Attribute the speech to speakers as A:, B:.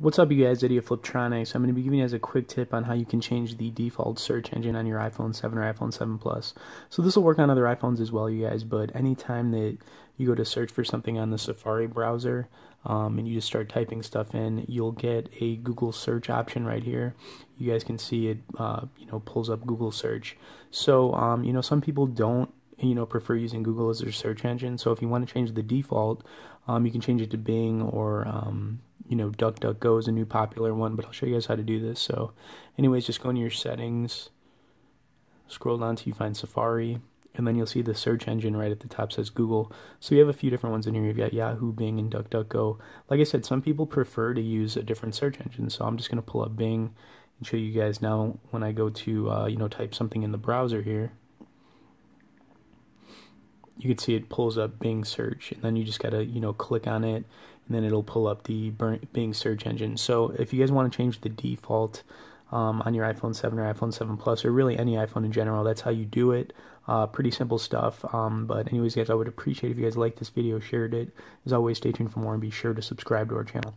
A: What's up you guys, Idiot Fliptroniks. I'm going to be giving you guys a quick tip on how you can change the default search engine on your iPhone 7 or iPhone 7 Plus. So this will work on other iPhones as well, you guys, but anytime that you go to search for something on the Safari browser um, and you just start typing stuff in, you'll get a Google search option right here. You guys can see it, uh, you know, pulls up Google search. So, um, you know, some people don't you know prefer using Google as their search engine. So if you want to change the default, um, you can change it to Bing or um, you know DuckDuckGo is a new popular one. But I'll show you guys how to do this. So, anyways, just go into your settings, scroll down till you find Safari, and then you'll see the search engine right at the top says Google. So you have a few different ones in here. You've got Yahoo, Bing, and DuckDuckGo. Like I said, some people prefer to use a different search engine. So I'm just going to pull up Bing and show you guys now when I go to uh, you know type something in the browser here you can see it pulls up Bing search and then you just gotta you know click on it and then it'll pull up the Bing search engine. So if you guys want to change the default um, on your iPhone 7 or iPhone 7 Plus or really any iPhone in general that's how you do it. Uh, pretty simple stuff um, but anyways guys I would appreciate if you guys liked this video shared it. As always stay tuned for more and be sure to subscribe to our channel